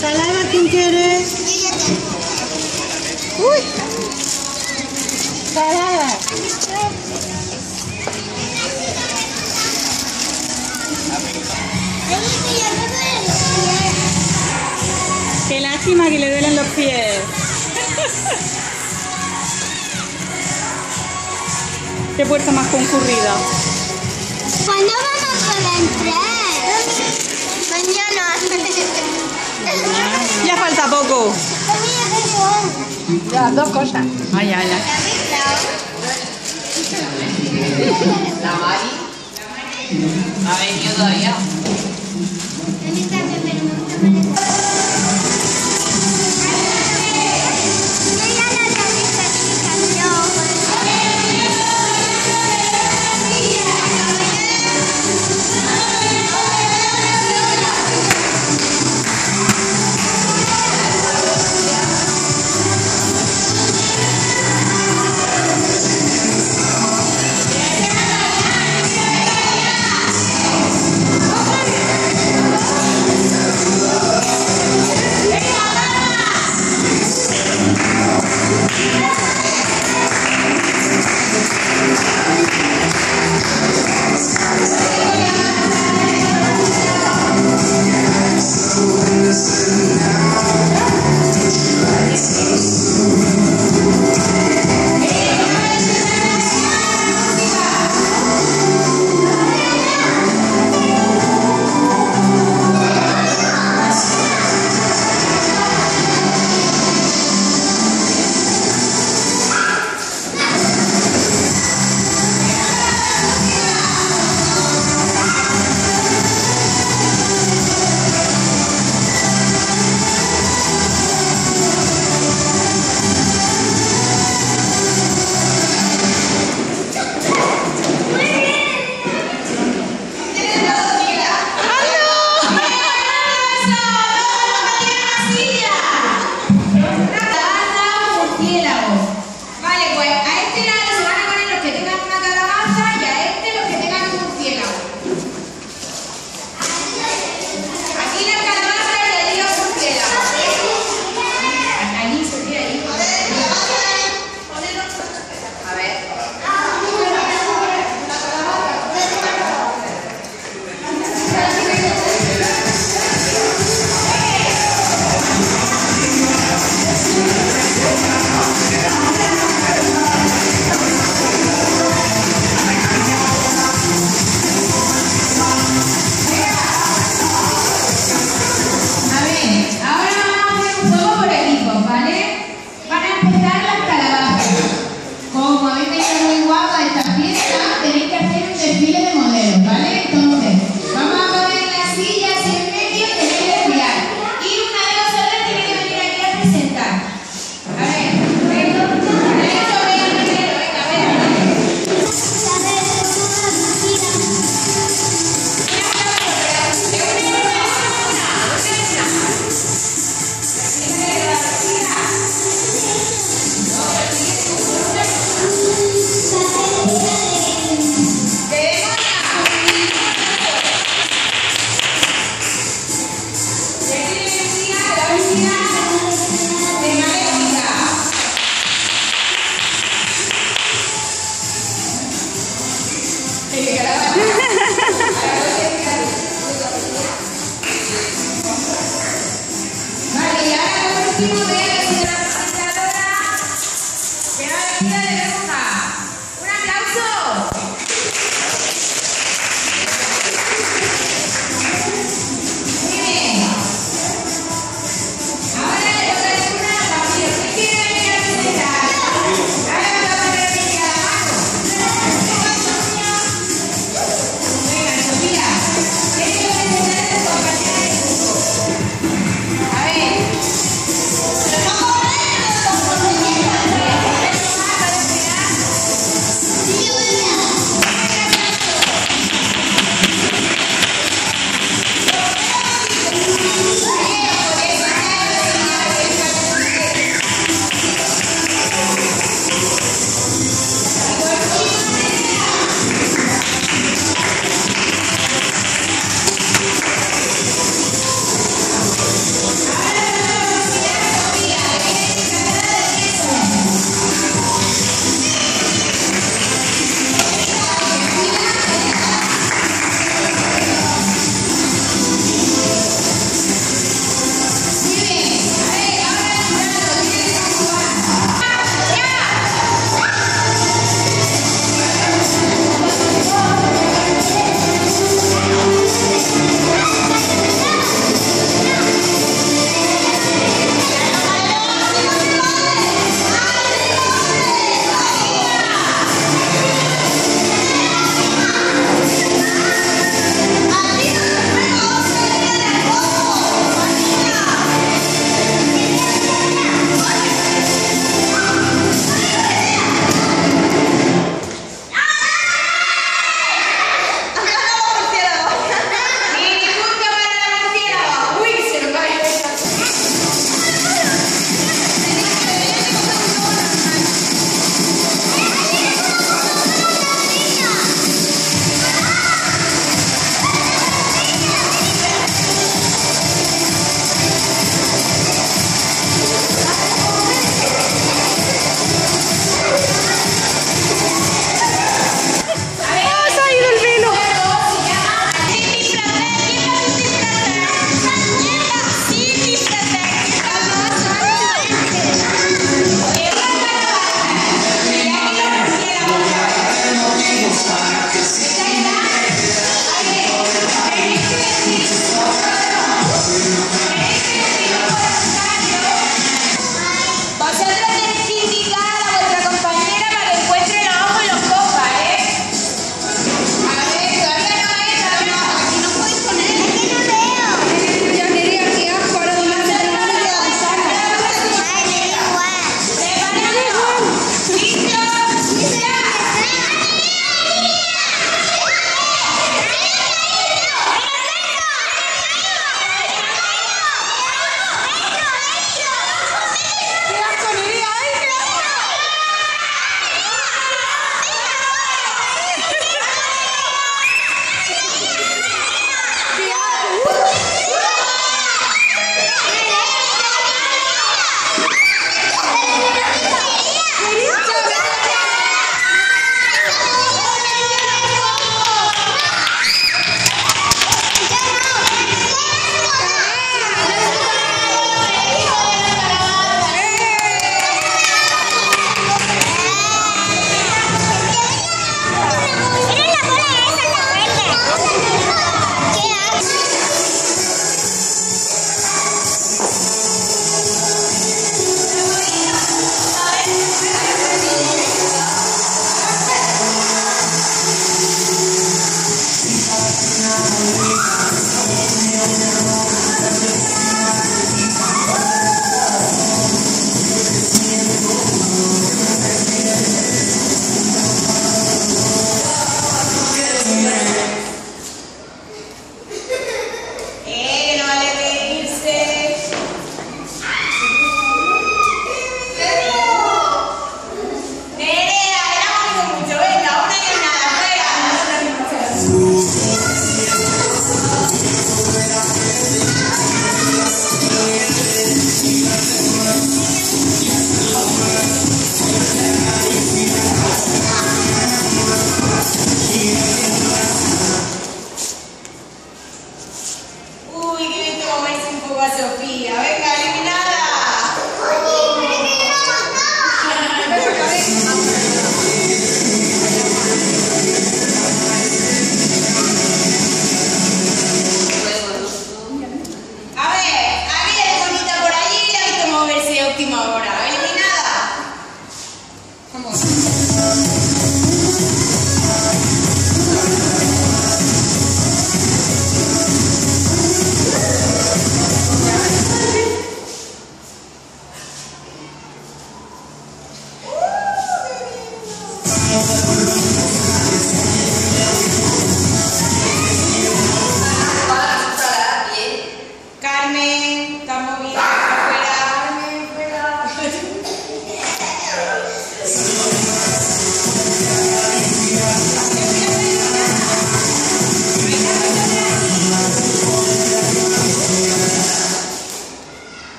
¿Salada quién quiere? Yo ya tengo. Uy. Salada. Qué lástima que le duelen los pies. Qué puerta más concurrida. ¿Cuándo vamos a entrar? Mañana. Ya falta poco. Las dos cosas. Ay, ay, ay. La Mari. Ha venido todavía.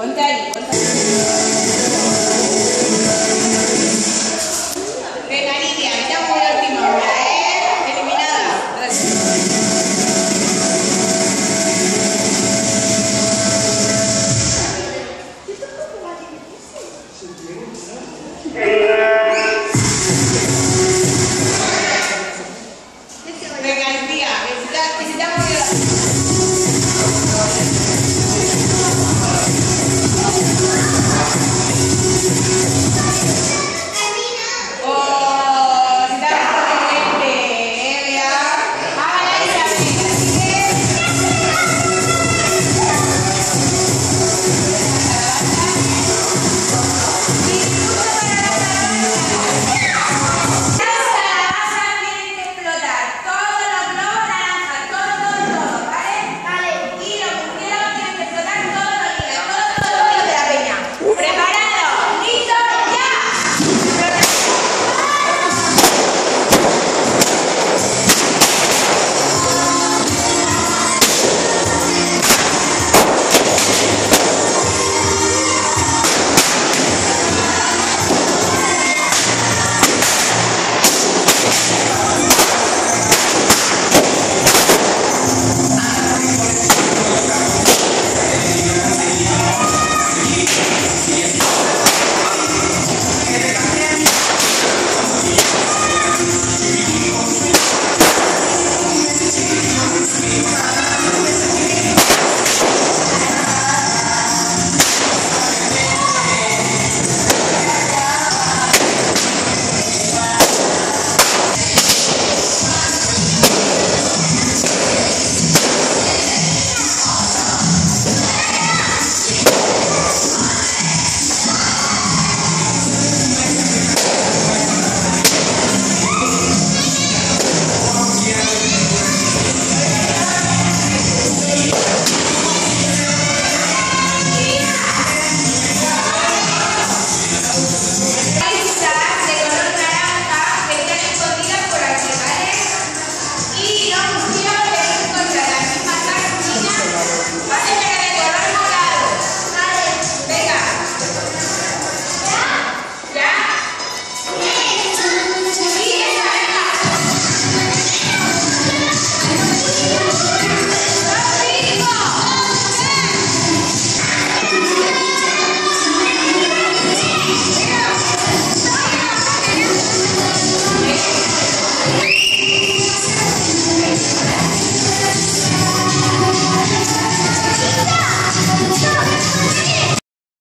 One day, one day.